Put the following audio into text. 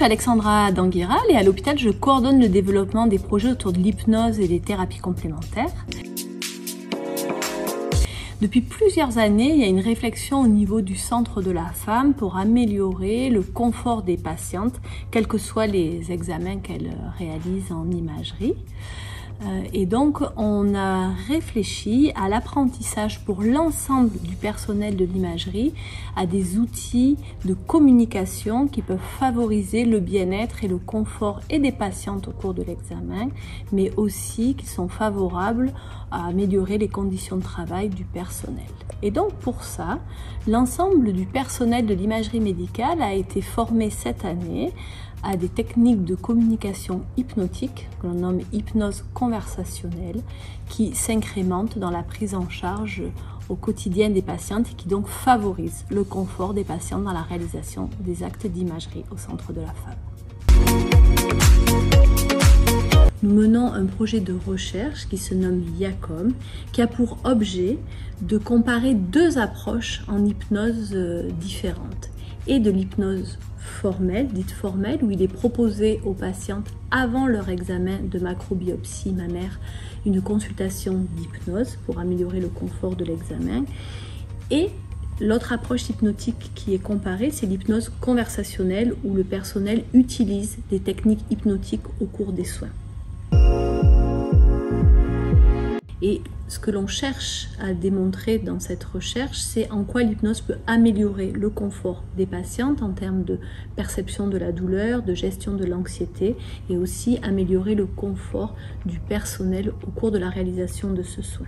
suis Alexandra Danguiral et à l'hôpital, je coordonne le développement des projets autour de l'hypnose et des thérapies complémentaires. Depuis plusieurs années, il y a une réflexion au niveau du centre de la femme pour améliorer le confort des patientes, quels que soient les examens qu'elles réalisent en imagerie. Euh, et donc, on a réfléchi à l'apprentissage pour l'ensemble du personnel de l'imagerie, à des outils de communication qui peuvent favoriser le bien-être et le confort et des patientes au cours de l'examen, mais aussi qui sont favorables à améliorer les conditions de travail du personnel. Et donc, pour ça, l'ensemble du personnel de l'imagerie médicale a été formé cette année à des techniques de communication hypnotique, que l'on nomme hypnose conversationnelle, qui s'incrémentent dans la prise en charge au quotidien des patientes et qui donc favorisent le confort des patients dans la réalisation des actes d'imagerie au centre de la femme. Nous menons un projet de recherche qui se nomme YACOM, qui a pour objet de comparer deux approches en hypnose euh, différentes et de l'hypnose formelle, dite formelle, où il est proposé aux patientes avant leur examen de macrobiopsie mammaire une consultation d'hypnose pour améliorer le confort de l'examen. Et l'autre approche hypnotique qui est comparée, c'est l'hypnose conversationnelle où le personnel utilise des techniques hypnotiques au cours des soins. Et ce que l'on cherche à démontrer dans cette recherche, c'est en quoi l'hypnose peut améliorer le confort des patientes en termes de perception de la douleur, de gestion de l'anxiété et aussi améliorer le confort du personnel au cours de la réalisation de ce soin.